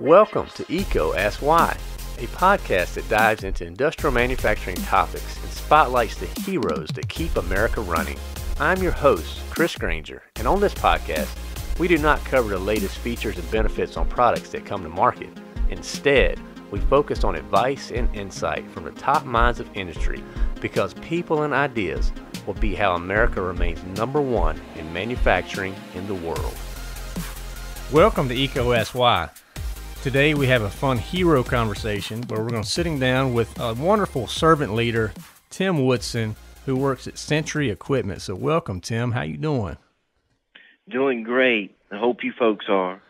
Welcome to EECO Ask Why, a podcast that dives into industrial manufacturing topics and spotlights the heroes that keep America running. I'm your host, Chris Grainger, and on this podcast, we do not cover the latest features and benefits on products that come to market. Instead, we focus on advice and insight from the top minds of industry because people and ideas will be how America remains number one in manufacturing in the world. Welcome to Why. Today we have a fun hero conversation where we're going to sitting down with a wonderful servant leader, Tim Woodson, who works at Sentry Equipment. So welcome, Tim. How you doing? Doing great. I hope you folks are.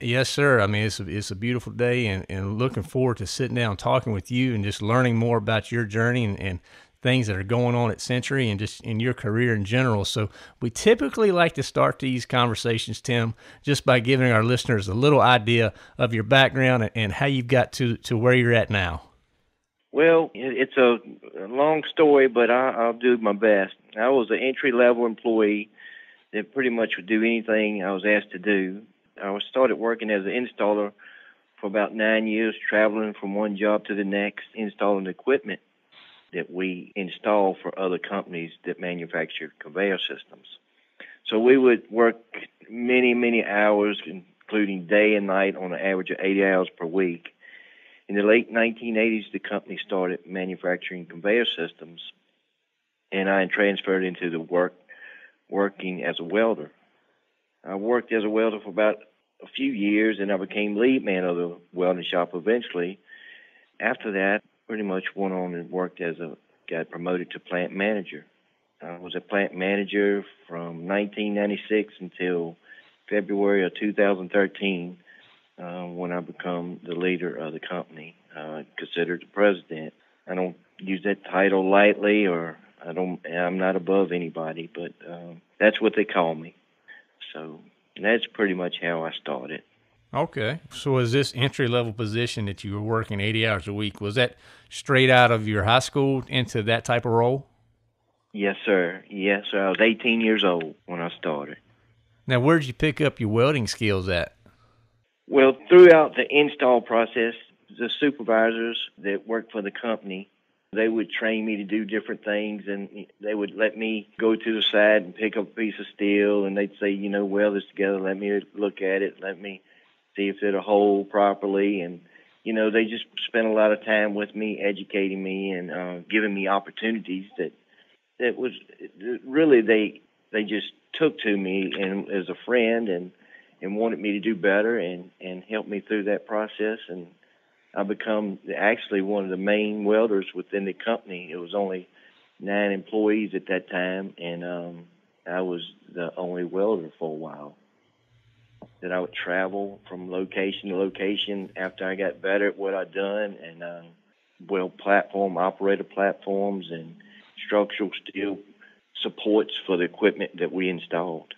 Yes, sir. I mean, it's a, it's a beautiful day, and, and looking forward to sitting down talking with you and just learning more about your journey and, and things that are going on at Sentry and just in your career in general. So, we typically like to start these conversations, Tim, just by giving our listeners a little idea of your background and, how you've got to, to where you're at now. Well, it's a long story, but I, I'll do my best. I was an entry level employee that pretty much would do anything I was asked to do. I was started working as an installer for about nine years, traveling from one job to the next, installing equipment that we install for other companies that manufacture conveyor systems. So we would work many, many hours, including day and night, on an average of 80 hours per week. In the late 1980s, the company started manufacturing conveyor systems, and I transferred into the work working as a welder. I worked as a welder for about a few years, and I became lead man of the welding shop eventually. After that, pretty much went on and worked as a got promoted to plant manager. I was a plant manager from 1996 until February of 2013 uh, when I become the leader of the company, uh, considered the president. I don't use that title lightly, or I don't. I'm not above anybody, but um, that's what they call me. So that's pretty much how I started. Okay. So was this entry level position that you were working 80 hours a week, was that straight out of your high school into that type of role? Yes, sir. Yes, sir. I was 18 years old when I started. Now, where did you pick up your welding skills at? Well, throughout the install process, the supervisors that worked for the company they would train me to do different things and they would let me go to the side and pick up a piece of steel and they'd say, you know, weld this together, let me look at it, let me see if it'll hold properly and you know, they just spent a lot of time with me, educating me and uh giving me opportunities that that was really they they just took to me and as a friend and and wanted me to do better and and help me through that process and I become actually one of the main welders within the company. It was only nine employees at that time, and um, I was the only welder for a while. That I would travel from location to location after I got better at what I'd done, and uh, weld platform operator platforms and structural steel supports for the equipment that we installed.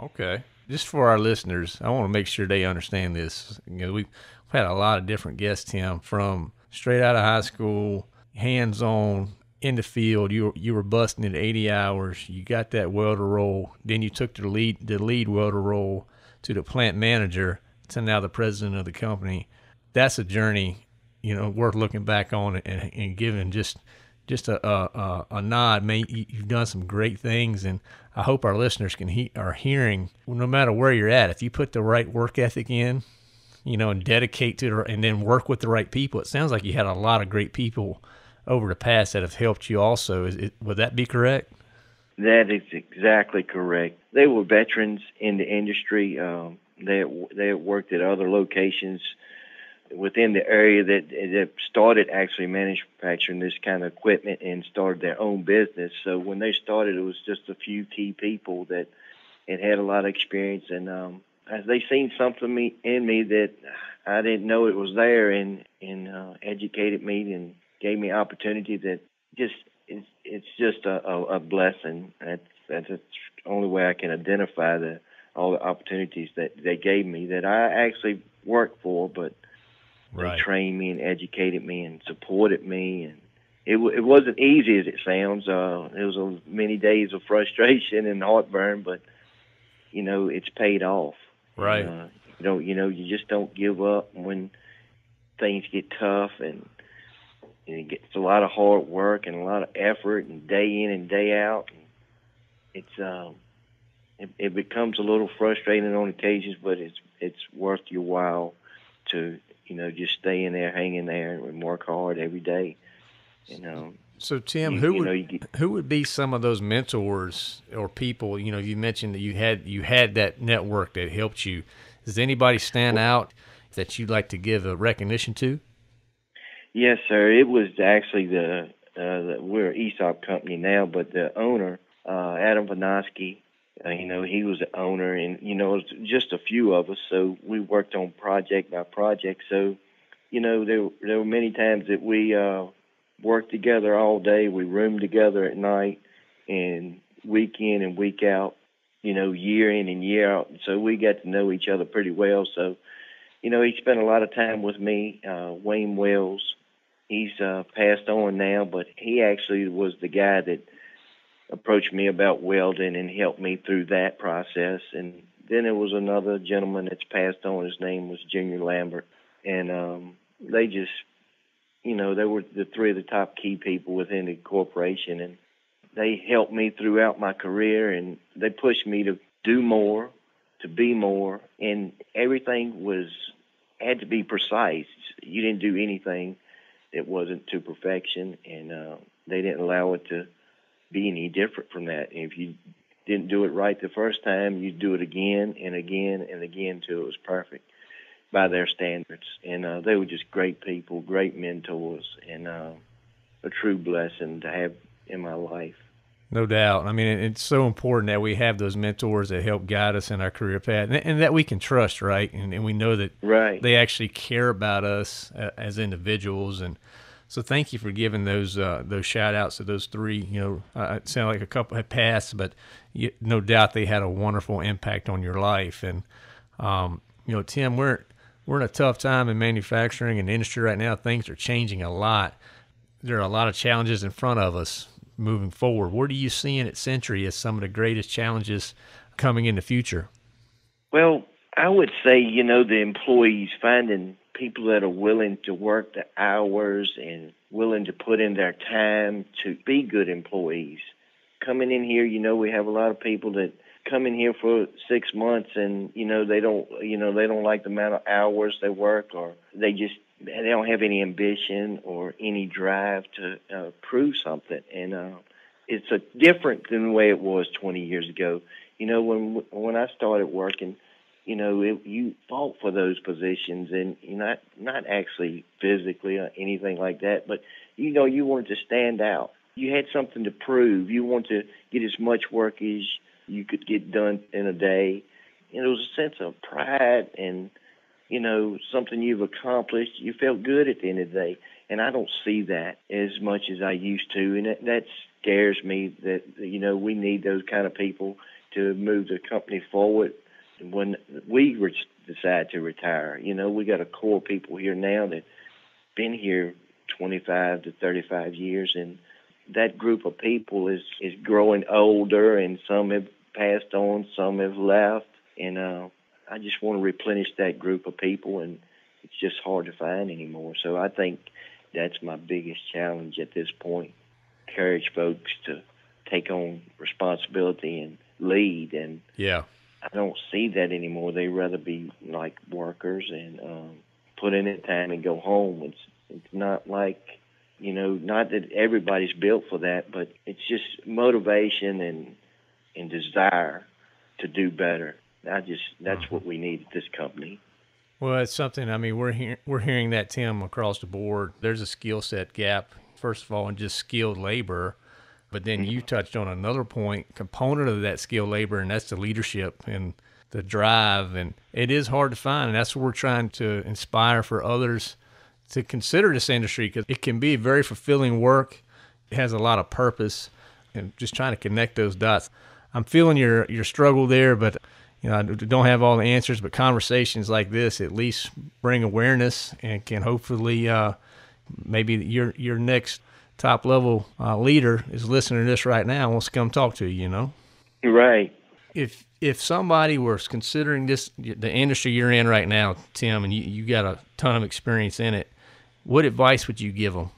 Okay, just for our listeners, I want to make sure they understand this. You know, we We've had a lot of different guests, Tim, from straight out of high school, hands on, in the field. You you were busting at 80 hours. You got that welder role. Then you took the lead the lead welder role to the plant manager to now the president of the company. That's a journey, you know, worth looking back on and, and giving just just a, a, a nod. Man, you've done some great things, and I hope our listeners can he, are hearing. No matter where you're at, if you put the right work ethic in, you know, and dedicate to it and then work with the right people. It sounds like you had a lot of great people over the past that have helped you also. Is it, would that be correct? That is exactly correct. They were veterans in the industry. Um, they they worked at other locations within the area that that started actually manufacturing this kind of equipment and started their own business. So when they started, it was just a few key people that had had a lot of experience and um, they seen something me in me that I didn't know it was there, and and uh, educated me and gave me opportunity that just it's it's just a, a, a blessing. That's that's the only way I can identify the all the opportunities that they gave me that I actually worked for, but right. they trained me and educated me and supported me and it it wasn't easy as it sounds. Uh, it was a, many days of frustration and heartburn, but you know it's paid off. Right. Uh, You don't, you know, you just don't give up when things get tough, and, and it gets a lot of hard work and a lot of effort, and day in and day out. And it's um, it, it becomes a little frustrating on occasions, but it's it's worth your while to you know just stay in there, hang in there, and work hard every day. You know. So Tim, you, who you would know, get, who would be some of those mentors or people? You know, you mentioned that you had you had that network that helped you. Does anybody stand out that you'd like to give a recognition to? Yes, sir. It was actually the, uh, the we're an ESOP company now, but the owner, uh, Adam Vanosky, uh, you know, he was the owner, and you know, it was just a few of us, so we worked on project by project. So, you know, there there were many times that we uh, worked together all day. We roomed together at night, and week in and week out, you know, year in and year out. So we got to know each other pretty well. So, you know, he spent a lot of time with me. Uh, Wayne Wells, he's uh, passed on now, but he actually was the guy that approached me about welding and helped me through that process. And then there was another gentleman that's passed on. His name was Junior Lambert, and um, they just, you know, they were the three of the top key people within the corporation, and they helped me throughout my career, and they pushed me to do more, to be more, and everything was had to be precise. You didn't do anything that wasn't to perfection, and uh, they didn't allow it to be any different from that. And if you didn't do it right the first time, you'd do it again and again and again till it was perfect by their standards. And uh, they were just great people, great mentors, and uh, a true blessing to have in my life. No doubt. I mean, it's so important that we have those mentors that help guide us in our career path, and, and that we can trust, right? And, and, we know that right. they actually care about us uh, as individuals, and so thank you for giving those uh, those shout outs to those three. You know, uh, it sounded like a couple had passed, but you, no doubt they had a wonderful impact on your life. And um, you know, Tim, we're we're in a tough time in manufacturing and industry right now. Things are changing a lot. There are a lot of challenges in front of us moving forward. What are you seeing at Sentry as some of the greatest challenges coming in the future? Well, I would say, you know, the employees finding people that are willing to work the hours and willing to put in their time to be good employees. Coming in here, you know, we have a lot of people that come in here for six months and you know they don't you know they don't like the amount of hours they work or they just they don't have any ambition or any drive to uh, prove something and uh it's a different than the way it was 20 years ago you know when when I started working you know, it, you fought for those positions, and you're not not actually physically or anything like that, but you know, you wanted to stand out. You had something to prove. You wanted to get as much work as you could get done in a day. And it was a sense of pride and you know something you've accomplished. You felt good at the end of the day, and I don't see that as much as I used to, and that, that scares me. That you know we need those kind of people to move the company forward when we re- decide to retire. You know, we got a core people here now that been here 25 to 35 years, and that group of people is is growing older, and some have passed on, some have left, and uh, I just want to replenish that group of people, and it's just hard to find anymore. So I think that's my biggest challenge at this point. Encourage folks to take on responsibility and lead, and yeah, I don't see that anymore. They rather be like workers and um, put in the time and go home. It's it's not like you know, not that everybody's built for that, but it's just motivation and and desire to do better. I just that's mm-hmm. what we need at this company. Well, it's something. I mean, we're hearing we're hearing that Tim across the board. There's a skill set gap. First of all, in just skilled labor but then you touched on another point, component of that skilled labor, and that's the leadership and the drive. And it is hard to find. And that's what we're trying to inspire for others to consider this industry because it can be very fulfilling work. It has a lot of purpose and just trying to connect those dots. I'm feeling your, your struggle there, but you know, I don't have all the answers, but conversations like this at least bring awareness and can hopefully uh, maybe your your next top level uh, leader is listening to this right now wants to come talk to you, you know? Right. if if somebody was considering this the industry you're in right now, Tim, and you, you got a ton of experience in it, what advice would you give them?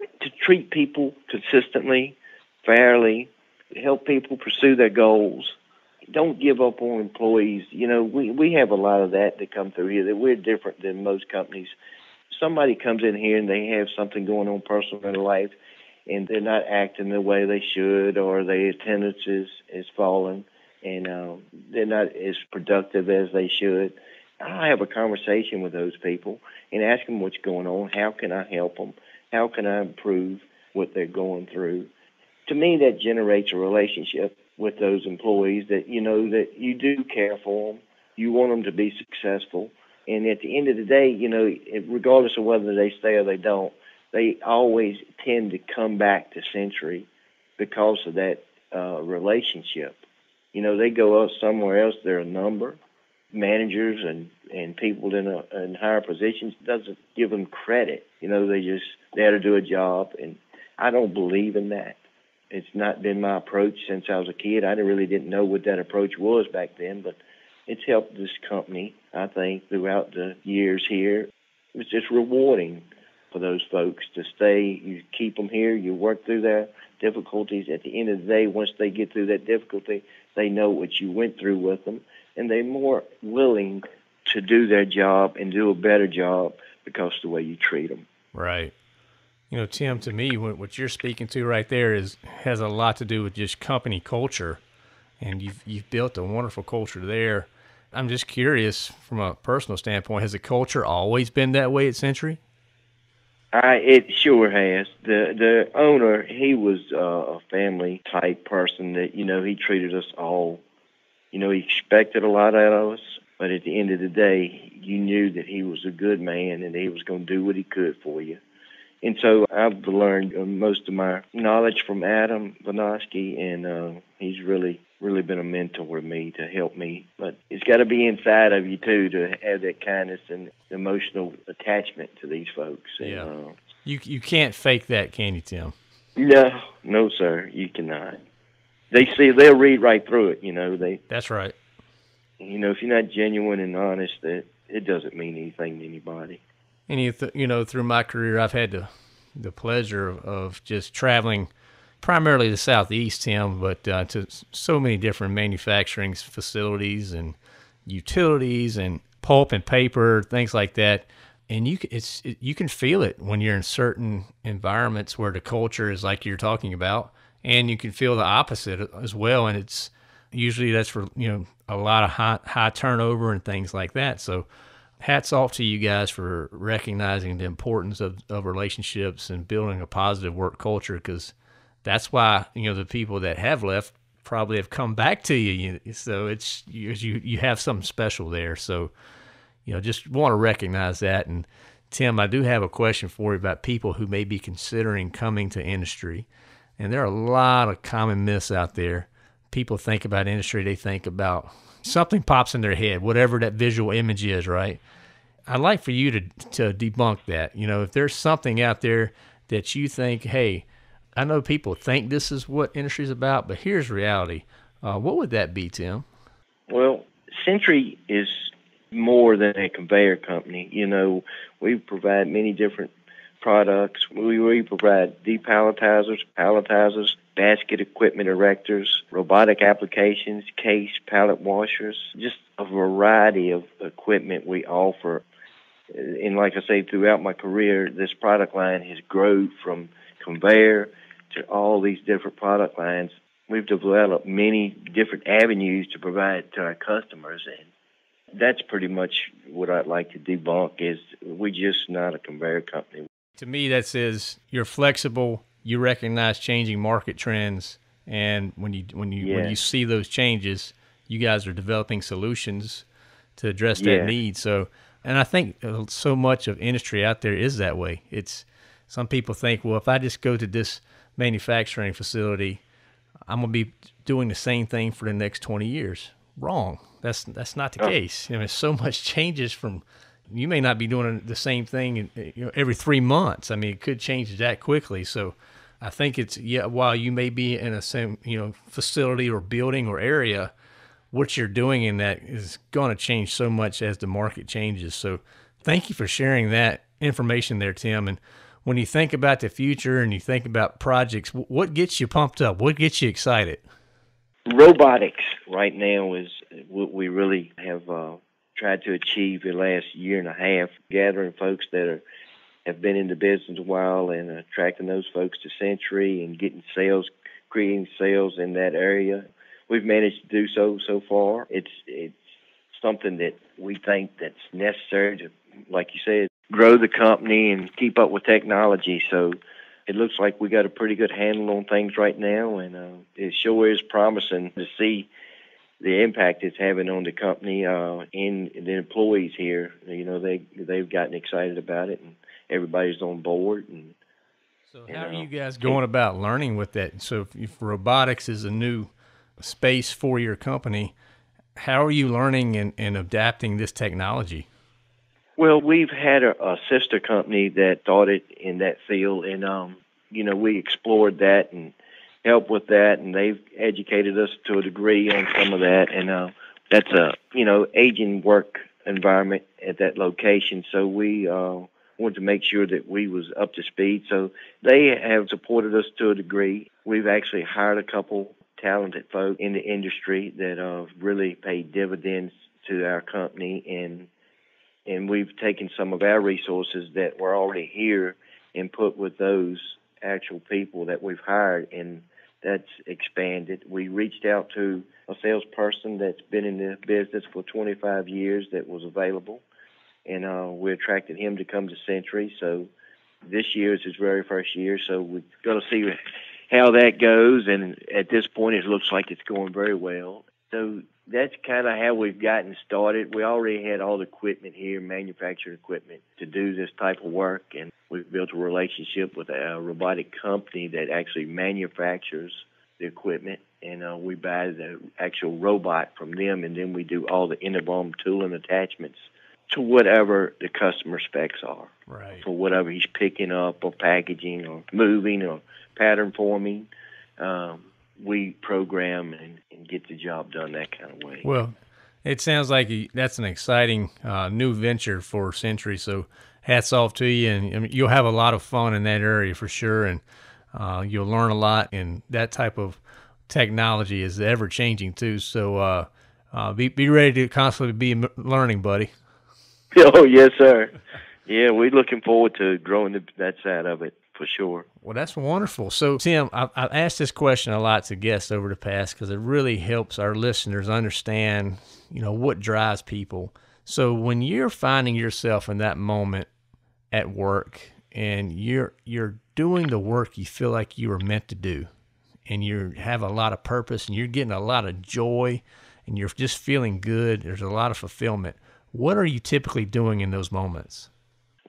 To treat people consistently, fairly, help people pursue their goals. Don't give up on employees. You know, we we have a lot of that that come through here. That we're different than most companies. Somebody comes in here and they have something going on personal in their life, and they're not acting the way they should, or their attendance is is falling, and um, they're not as productive as they should. I have a conversation with those people and ask them what's going on. How can I help them? How can I improve what they're going through? To me, that generates a relationship with those employees that you know that you do care for them. You want them to be successful, and at the end of the day, you know, regardless of whether they stay or they don't, they always tend to come back to Sentry because of that uh, relationship. You know, they go out somewhere else, they're a number. Managers and and people in a in higher positions doesn't give them credit. You know, they just they had to do a job, and I don't believe in that. It's not been my approach since I was a kid. I really didn't know what that approach was back then, but it's helped this company, I think, throughout the years here. It's just rewarding for those folks to stay. You keep them here, you work through their difficulties. At the end of the day, once they get through that difficulty, they know what you went through with them, and they're more willing to do their job and do a better job because of the way you treat them. Right. You know, Tim, to me, what you're speaking to right there is has a lot to do with just company culture, and you've you've built a wonderful culture there. I'm just curious, from a personal standpoint, has the culture always been that way at Sentry? I it sure has. The the owner, he was uh, a family type person that you know he treated us all. You know, he expected a lot out of us, but at the end of the day, you knew that he was a good man and he was going to do what he could for you. And so I've learned uh, most of my knowledge from Adam Vanosky, and uh, he's really, really been a mentor to me to help me. But it's got to be inside of you too to have that kindness and emotional attachment to these folks. And, yeah. Uh, you you can't fake that, can you, Tim? No, no, sir, you cannot. They see, they'll read right through it. You know, they. That's right. You know, if you're not genuine and honest, that it doesn't mean anything to anybody and you, th- you know through my career I've had the the pleasure of, of just traveling primarily the southeast Tim but uh, to so many different manufacturing facilities and utilities and pulp and paper things like that. And you it's it, you can feel it when you're in certain environments where the culture is like you're talking about and you can feel the opposite as well. And it's usually that's for you know a lot of high high turnover and things like that. So hats off to you guys for recognizing the importance of, of relationships and building a positive work culture because that's why you know the people that have left probably have come back to you so it's you you have something special there. So you know just want to recognize that. And tim i do have a question for you about people who may be considering coming to industry. And there are a lot of common myths out there. People think about industry they think about something pops in their head, whatever that visual image is, right? I'd like for you to to debunk that. You know, if there's something out there that you think, hey, I know people think this is what industry is about, but here's reality. Uh, what would that be, Tim? Well, Sentry is more than a conveyor company. You know, we provide many different products. We, we provide depalletizers, palletizers, basket equipment erectors, robotic applications, case, pallet washers, just a variety of equipment we offer. And like I say, throughout my career, this product line has grown from conveyor to all these different product lines. We've developed many different avenues to provide to our customers, and that's pretty much what I'd like to debunk. Is we're just not a conveyor company. To me, that says you're flexible you recognize changing market trends, and when you when you when you see those changes, you guys are developing solutions to address that need. So, and I think uh, so much of industry out there is that way. It's some people think, well, if I just go to this manufacturing facility, I'm gonna be doing the same thing for the next 20 years. Wrong. That's that's not the oh. case. You know, so much changes from you may not be doing the same thing you know, every three months. I mean, it could change that quickly. So I think it's yeah. While you may be in a same you know facility or building or area, what you're doing in that is going to change so much as the market changes. So thank you for sharing that information there, Tim. And when you think about the future and you think about projects, what gets you pumped up? What gets you excited? Robotics right now is what we really have uh, tried to achieve the last year and a half, gathering folks that are have been in the business a while and attracting those folks to Sentry and getting sales, creating sales in that area. We've managed to do so so far. It's it's something that we think that's necessary to, like you said, grow the company and keep up with technology. So it looks like we got a pretty good handle on things right now, and uh, it sure is promising to see the impact it's having on the company uh, and the employees here. You know, they they've gotten excited about it, and everybody's on board. And so, how are you guys going about learning with that? So, if, if robotics is a new space for your company, how are you learning and, and adapting this technology? Well, we've had a, a sister company that started in that field, and um, you know, we explored that and helped with that, and they've educated us to a degree on some of that, and uh, that's a you know aging work environment at that location. So we uh, wanted to make sure that we was up to speed. So they have supported us to a degree. We've actually hired a couple talented folk in the industry that have really paid dividends to our company and and we've taken some of our resources that were already here and put with those actual people that we've hired and that's expanded. We reached out to a salesperson that's been in the business for 25 years that was available, and uh, we attracted him to come to Sentry. So this year is his very first year, so we're going to see how that goes. And at this point, it looks like it's going very well. So that's kind of how we've gotten started. We already had all the equipment here, manufactured equipment, to do this type of work, and we've built a relationship with a robotic company that actually manufactures the equipment, and uh, we buy the actual robot from them, and then we do all the end-of-arm tooling attachments to whatever the customer specs are. Right. For whatever he's picking up or packaging or moving or pattern forming. Um, we program and, and, get the job done that kind of way. Well, it sounds like that's an exciting uh, new venture for Sentry. So hats off to you, and I mean, you'll have a lot of fun in that area for sure, and uh, you'll learn a lot. And that type of technology is ever changing too. So uh, uh be be ready to constantly be learning, buddy. Oh yes, sir. Yeah, we're looking forward to growing the, that side of it for sure. Well, that's wonderful. So, Tim, I, have asked this question a lot to guests over the past because it really helps our listeners understand, you know, what drives people. So, when you're finding yourself in that moment at work and you're you're doing the work you feel like you were meant to do, and you have a lot of purpose and you're getting a lot of joy, and you're just feeling good. There's a lot of fulfillment. What are you typically doing in those moments?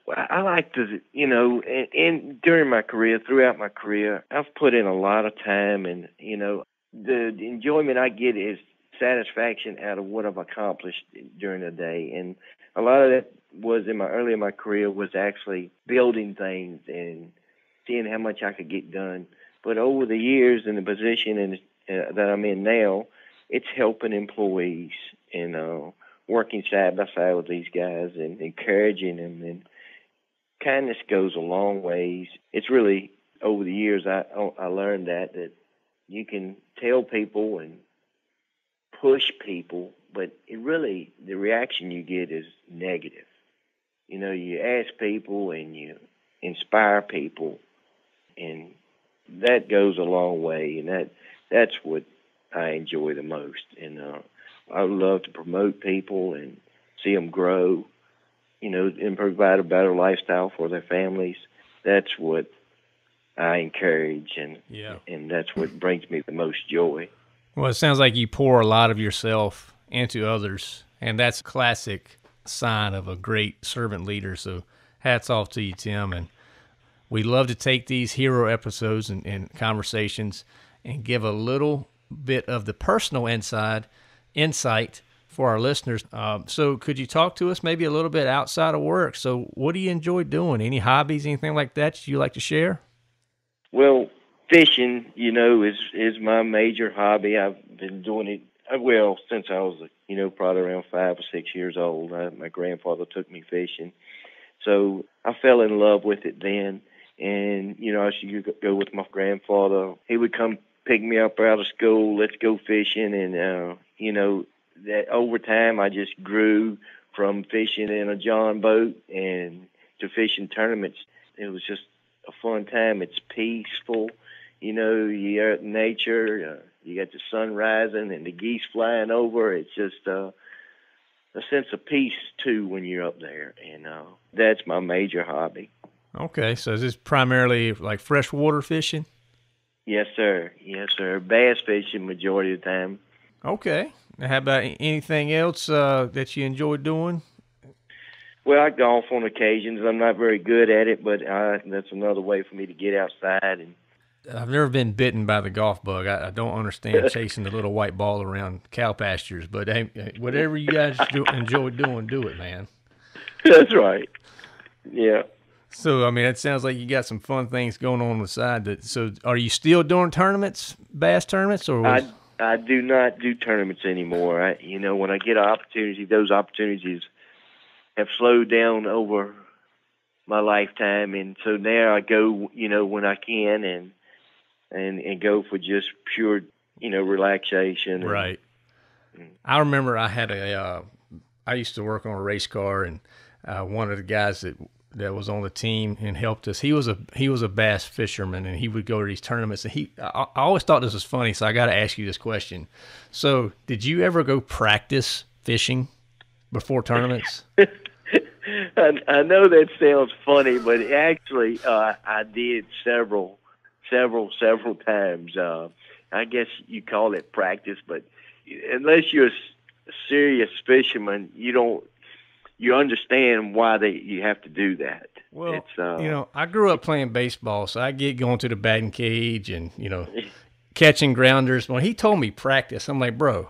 Well, I like to, you know, and, and during my career, throughout my career, I've put in a lot of time, and you know, the, enjoyment I get is satisfaction out of what I've accomplished during the day, and a lot of that was in my early in my career was actually building things and seeing how much I could get done. But over the years in the position in, uh, that I'm in now, it's helping employees and uh, working side by side with these guys and encouraging them and kindness goes a long ways. It's really over the years I I learned that that you can tell people and push people, but it really the reaction you get is negative. You know, you ask people and you inspire people, and that goes a long way, and that that's what I enjoy the most. And uh, I love to promote people and see them grow you know, and provide a better lifestyle for their families. That's what I encourage, and yeah. and that's what brings me the most joy. Well, it sounds like you pour a lot of yourself into others, and that's a classic sign of a great servant leader. So, hats off to you, Tim. And we love to take these hero episodes and, and conversations and give a little bit of the personal inside insight for our listeners. Uh, so, could you talk to us maybe a little bit outside of work? So, what do you enjoy doing? Any hobbies, anything like that you like to share? Well, fishing, you know, is is my major hobby. I've been doing it. Uh, well, since I was, you know, probably around five or six years old, I, my grandfather took me fishing. So I fell in love with it then. And, you know, I used to go with my grandfather. He would come pick me up out of school. Let's go fishing. And, uh, you know, that over time I just grew from fishing in a John boat and to fishing tournaments. It was just a fun time. It's peaceful. You know, you're at nature. Uh, you got the sun rising and the geese flying over. It's just uh, a sense of peace too when you're up there, and uh, that's my major hobby. Okay, so is this primarily like freshwater fishing? Yes, sir. Yes, sir. Bass fishing majority of the time. Okay. How about anything else uh, that you enjoy doing? Well, I golf on occasions. I'm not very good at it, but uh, that's another way for me to get outside and I've never been bitten by the golf bug. I, I, don't understand chasing the little white ball around cow pastures, but hey, whatever you guys do, enjoy doing, do it, man. That's right. Yeah. So, I mean, it sounds like you got some fun things going on, on the side. That, so, are you still doing tournaments, bass tournaments, or? Was... I I do not do tournaments anymore. I, you know, when I get an opportunity, those opportunities have slowed down over my lifetime, and so now I go, you know, when I can, and and and go for just pure you know relaxation. And, right. I remember I had a uh, I used to work on a race car, and uh, one of the guys that that was on the team and helped us. He was a he was a bass fisherman, and he would go to these tournaments. And he, I, I always thought this was funny, so I got to ask you this question. So, did you ever go practice fishing before tournaments? I, I know that sounds funny, but actually, uh, I did several several, several times. Uh, I guess you call it practice, but unless you're a serious fisherman, you don't you understand why they you have to do that. Well, it's, uh, you know, I grew up playing baseball, so I get going to the batting cage and you know catching grounders. When he told me practice, I'm like, bro,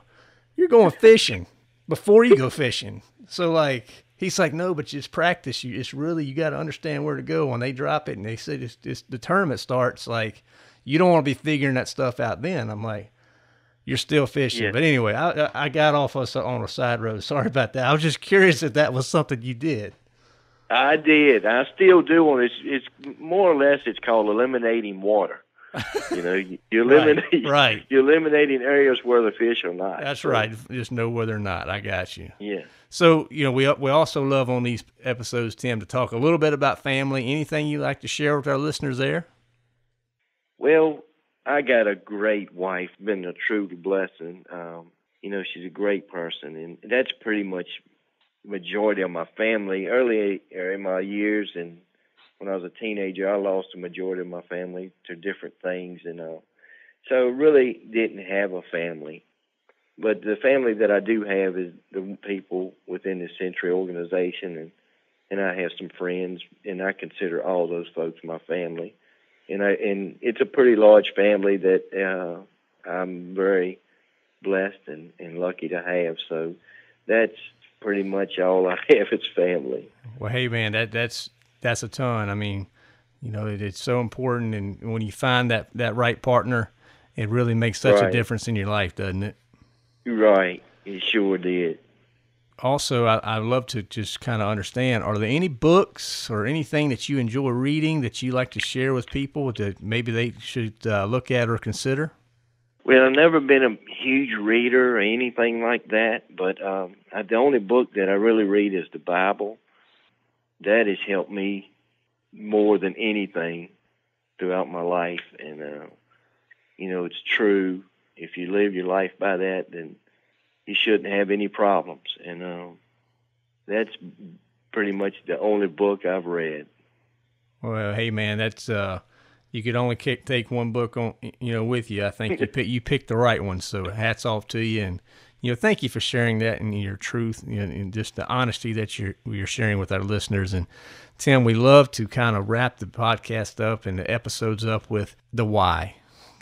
you're going fishing before you go fishing. So like he's like, no, but just practice. You, it's really you got to understand where to go when they drop it. And they said it's, it's, the tournament starts like you don't want to be figuring that stuff out. Then I'm like, you're still fishing. Yeah. But anyway, I I got off us on a side road. Sorry about that. I was just curious if that was something you did. I did. I still do. On it's it's more or less it's called eliminating water. you know, you eliminate right, right. You're eliminating areas where the fish are not. That's so. right. Just know where they're not. I got you. Yeah. So you know, we we also love on these episodes, Tim, to talk a little bit about family. Anything you like to share with our listeners there? Well, I got a great wife. Been a true blessing. Um, you know, she's a great person, and that's pretty much majority of my family. Early in my years, and when I was a teenager, I lost the majority of my family to different things, and uh, so really didn't have a family. But the family that I do have is the people within the Sentry organization, and and I have some friends, and I consider all those folks my family. And I and it's a pretty large family that uh, I'm very blessed and, and lucky to have. So that's pretty much all I have is family. Well, hey man, that that's that's a ton. I mean, you know, it, it's so important, and when you find that that right partner, it really makes such right. a difference in your life, doesn't it? Right. It sure did. Also, I, I love to just kind of understand are there any books or anything that you enjoy reading that you like to share with people that maybe they should uh, look at or consider? Well, I've never been a huge reader or anything like that, but um, I, the only book that I really read is the Bible. That has helped me more than anything throughout my life, and uh, you know it's true if you live your life by that, then you shouldn't have any problems. And um, that's pretty much the only book I've read. Well, hey man, that's uh, you could only kick, take one book on you know with you. I think you pick, you picked the right one. So hats off to you, and you know thank you for sharing that and your truth you know, and just the honesty that you're you're sharing with our listeners. And Tim, we love to kind of wrap the podcast up and the episodes up with the why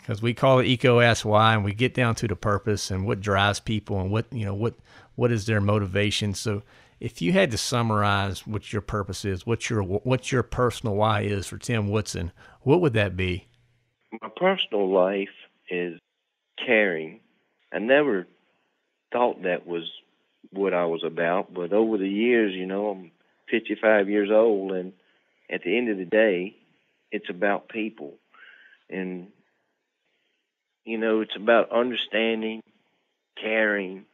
because we call it EECO ask Why, and we get down to the purpose and what drives people and what you know what what is their motivation. So, if you had to summarize what your purpose is, what your what your personal why is for Tim Woodson, what would that be? My personal life is caring. I never thought that was what I was about. But over the years, you know, I'm 55 years old, and at the end of the day, it's about people. And, you know, it's about understanding, caring,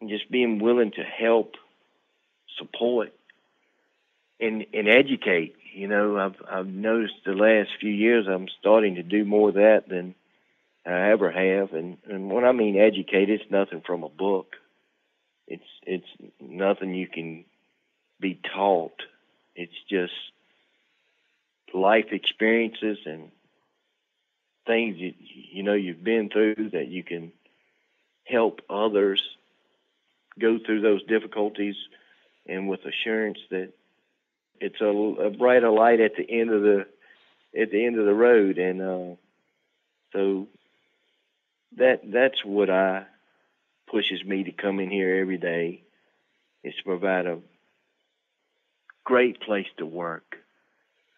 and just being willing to help, support, and, and educate. You know, I've I've noticed the last few years I'm starting to do more of that than I ever have. And and when I mean educate, it's nothing from a book. It's it's nothing you can be taught. It's just life experiences and things you you know you've been through that you can help others go through those difficulties and with assurance that it's a, a brighter light at the end of the at the end of the road. And uh so that that's what I pushes me to come in here every day is to provide a great place to work,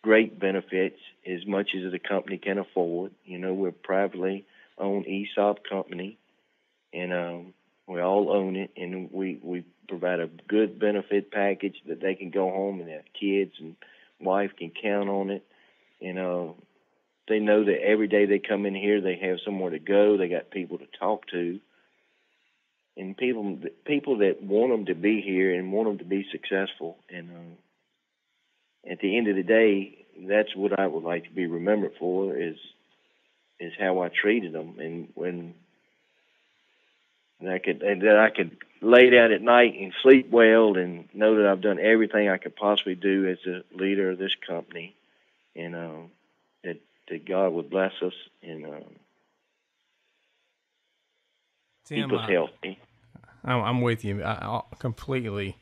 great benefits as much as the company can afford. You know, we're privately owned ESOP company, and um, we all own it, and we we provide a good benefit package that they can go home and their kids and wife can count on it. You know, they know that every day they come in here, they have somewhere to go. They got people to talk to, and people people that want them to be here and want them to be successful. And uh, at the end of the day, that's what I would like to be remembered for is is how I treated them, and when and I could and that I could lay down at night and sleep well, and know that I've done everything I could possibly do as a leader of this company, and um, that that God would bless us and um, Tim, keep us I- healthy. I'm I'm with you. I, I completely.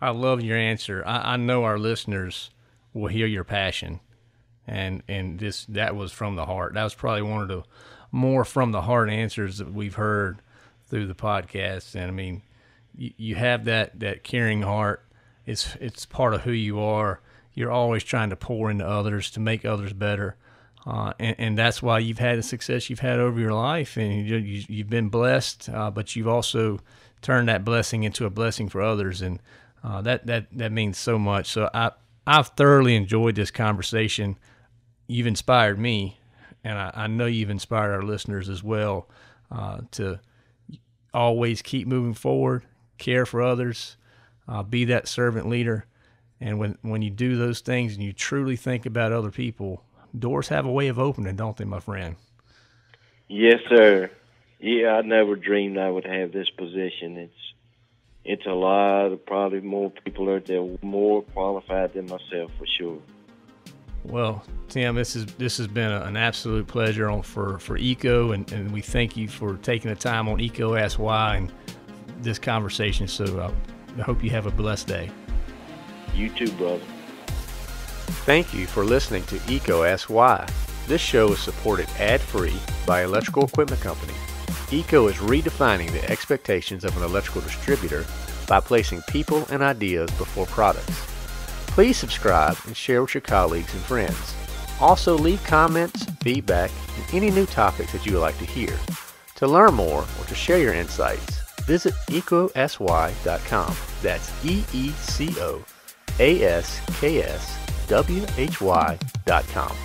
I love your answer. I, I know our listeners will heal your passion, and and this that was from the heart. That was probably one of the more from the heart answers that we've heard through the podcast. And I mean, you, you have that that caring heart. It's it's part of who you are. You're always trying to pour into others to make others better. Uh, and, and that's why you've had the success you've had over your life, and you, you've been blessed. Uh, but you've also turned that blessing into a blessing for others, and uh, that that that means so much. So I I've thoroughly enjoyed this conversation. You've inspired me, and I, I know you've inspired our listeners as well uh, to always keep moving forward, care for others, uh, be that servant leader. And when when you do those things and you truly think about other people, doors have a way of opening, don't they, my friend? Yes, sir. Yeah, I never dreamed I would have this position. It's it's a lot of probably more people out there more qualified than myself for sure. Well, Tim, this is this has been a, an absolute pleasure on for for EECO, and, and we thank you for taking the time on EECO Ask Why and this conversation. So uh, I hope you have a blessed day. You too, brother. Thank you for listening to EECO Ask Why. This show is supported ad-free by Electrical Equipment Company. EECO is redefining the expectations of an electrical distributor by placing people and ideas before products. Please subscribe and share with your colleagues and friends. Also leave comments, feedback, and any new topics that you would like to hear. To learn more or to share your insights, visit eecoaskswhy.com. That's E E C O A S K S W H Y.com.